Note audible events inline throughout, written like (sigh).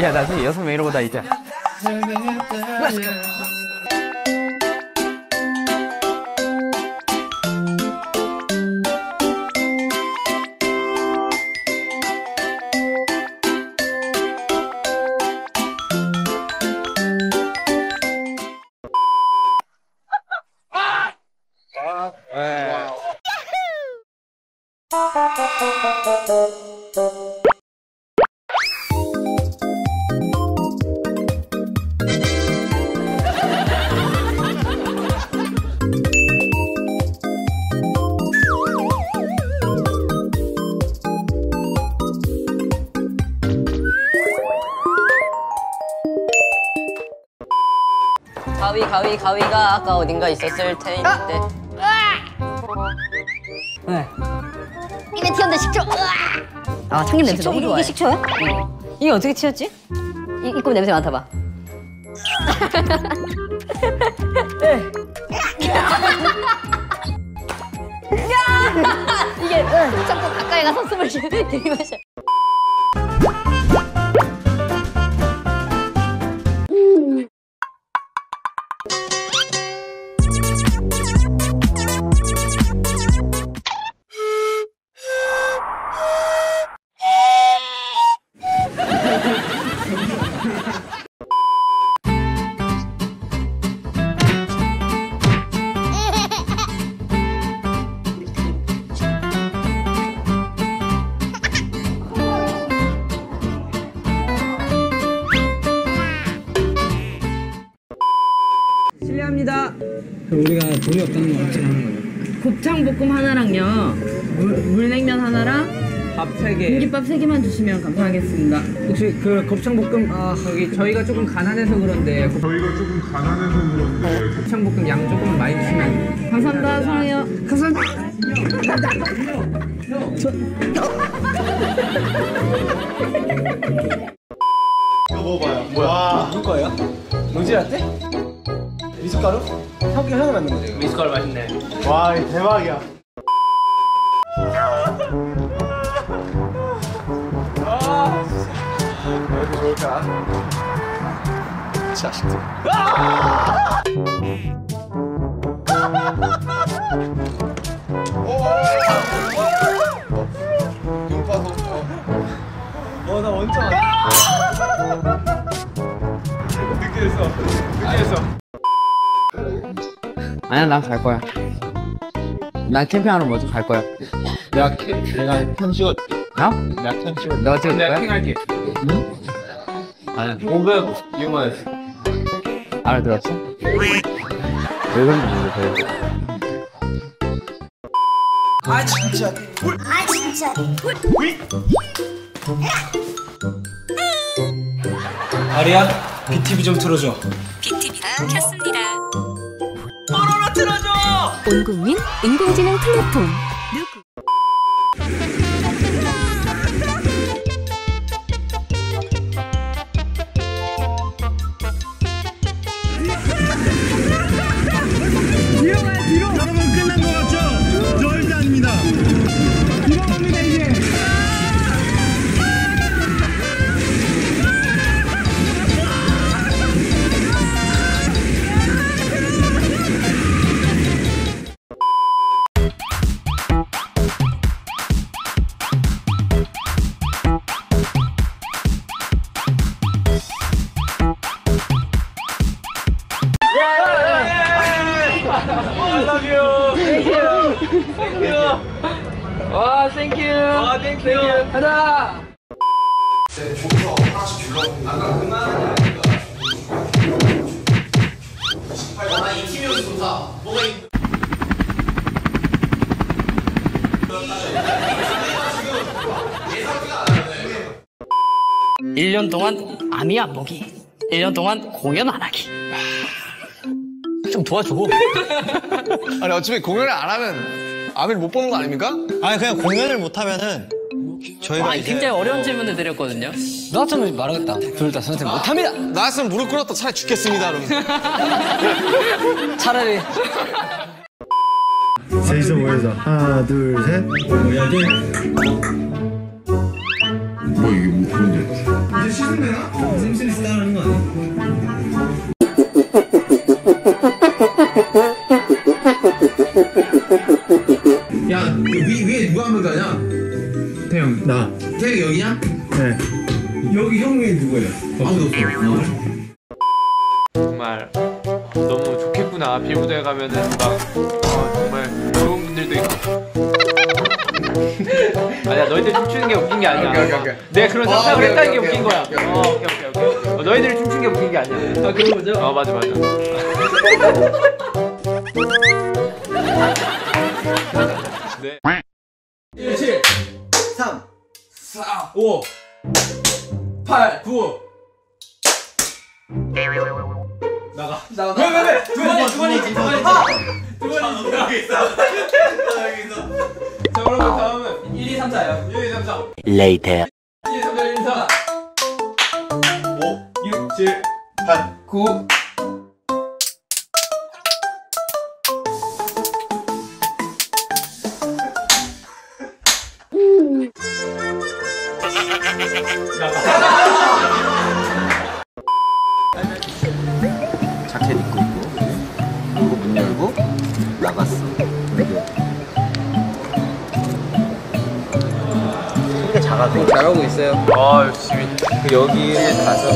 야 나중에 여섯 명 이러고 다니자 가위 가위 가위가 아까 어딘가 있었을 텐데 입에 튀었는데 식초. 아 참기름 냄새 너무 좋아해. 이게 식초야? 이게 어떻게 튀었지? 이, 이거 냄새 맡아봐. (laughs) (laughs) 이게 자꾸 가까이 가서 숨을 쉬- (laughs) 들이마셔. 우리가 돈이 없다는 걸 확신하는 거예요. 곱창 볶음 하나랑요 물, 물냉면 하나랑 밥 세 개 공깃밥 세 개만 주시면 감사하겠습니다. 혹시 그 곱창볶음 아 저기 저희가 조금 가난해서 그런데 저희가 조금 가난해서 그런데 곱창볶음 양 조금 많이 주시면 감사합니다. 사랑해요. 이거 먹어봐요. 뭐야? 누구 거예요? 로지라떼? 미숫가루? 형, 형이 만든? 이거? 미숫가루 맛있네 와, 이거 대박이야. 아, 진짜. 왜 이렇게 좋을까? 자식들. 눈 봐서. 어, 나 원정. 늦게 됐어. 아니야 난 갈 거야 난 캠핑하러 먼저 갈 거야 내가 캐, 내가 편 찍어. 어? 내가 편 찍어. 너가 찍을 거야? 킹할게. 응? 아니, 500 유만. 알아들었어? 왜 그런지 모르겠어요 아 진짜. 아리야, BTV 좀 틀어줘. 온 국민 인공지능 플랫폼 와 땡큐 가자 일년 동안 암이 안 보기. 일 년 동안 공연 안 하기. 좀 도와줘. 아니 어차피 공연을 안 하면 아미를 못 보는 거 아닙니까? 아니 그냥 공연을 못 하면은 저희가 아니, 이제 굉장히 어려운 질문을 드렸거든요. 나 같으면 말하겠다. 둘 다 선택 못합니다. 나였으면 무릎 꿇었다 차라리 죽겠습니다 (laughs) 차라리 셋이서 모여서 하나 둘셋 뭐야 돼? 뭐 이게 뭐 뭔데? 이제 시즌 되나? 슴슴이 스타하는 거 아니야? 야, (laughs) 나 태영 여기냐? 네. 여기 형 위에 누구예요? 아무도 없어. 정말 너무 좋겠구나 빌보드에 가면은 막 어, 정말 좋은 분들도 있고 (laughs) 아니야 너희들 춤추는 게 웃긴 게 아니야 오케이, 오케이, 오케이. 내가 그런 어, 상상을 오케이, 했다는 게 오케이, 웃긴 오케이, 거야 오케이, 오케이. 어 오케이 오케이 오케이 어, 너희들이 춤추는 게 웃긴 게 아니야 아 그런 거죠? 어 맞아 맞아 (laughs) 네 1, 7, 3, 4, 5, 8, 9. 나가. 나가. 왜, 왜, 왜? 두 번이, 두 번이지, 두 번이지. 두 번이지. 여기 있어. 여기 있어. 자, 그러면 다음은 1, 2, 3, 4요. 1, 2, 3, 4. Later. 1, 2, 3, 4, 1, 2, 3, 4. 5, 6, 7, 8, 9. 자켓 입고 있고 그리고 문 열고 나갔어. 이게 소리가 작아서 잘하고 있어요. 아 열심히 그 여기에 가서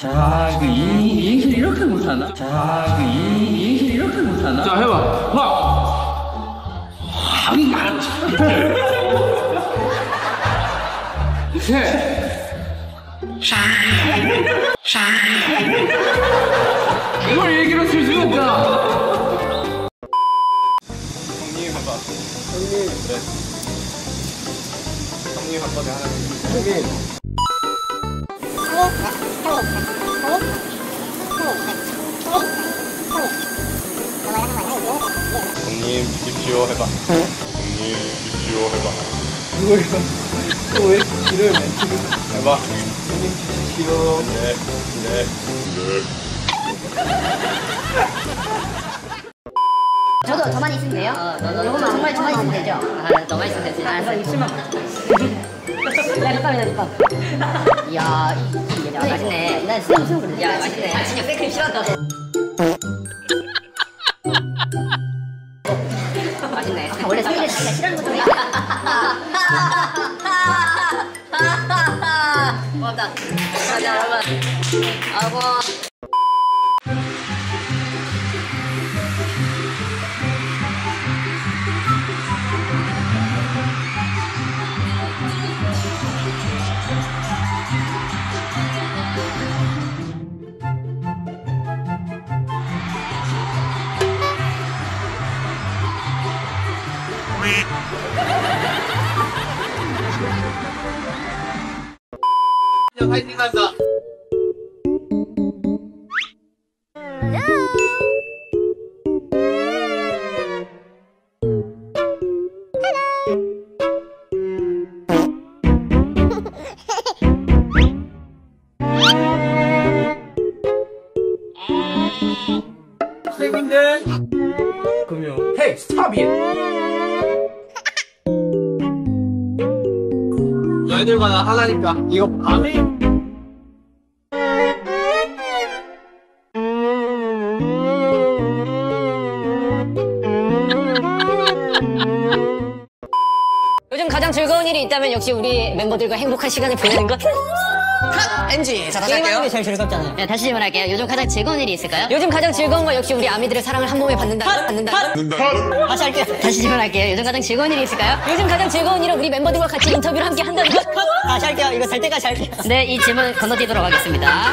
자 그 이행실 이렇게 못하나? 자 그 이행실 이렇게 못하나? 자 해봐. 와. 이걸 얘기로 쓸 수가 없잖아. 형님 해봐 형님 네 형님 한 번에 하나 형님 형님 주십시오 해봐 형님 주십시오 해봐 왜 이를 멘트를 해봐 형님 주십시오. 네네 저도 저만 있으면 돼요? 어, 너도 요거만 정말 저만 있으면 되죠? 아 너만 있으면 되지 알았어 입술만 립밤 이야 이, 이, 야 맛있네 난 그래 야 맛있네 아 진짜 싫어한다 맛있네 아, 원래 싫어하는 있 고맙다 가자 여러분 아고 じゃあ、入ってきました。 나 하나니까. 이거 밤에 요즘 가장 즐거운 일이 있다면 역시 우리 멤버들과 행복한 시간을 보내는 것 NG. 자 다시 게임하는 할게요. 게 제일 즐겁잖아요. 네, 다시 질문할게요. 요즘 가장 즐거운 일이 있을까요? 요즘 가장 즐거운 건 역시 우리 아미들의 사랑을 한 몸에 받는다 받는다. 다시 할게요. 다시 질문할게요. 요즘 가장 즐거운 일이 있을까요? 요즘 가장 즐거운 일은 우리 멤버들과 같이 인터뷰를 함께 한다는 것 다시 할게요. 이거 살 때까지 할게요. 네 이 질문 건너뛰도록 하겠습니다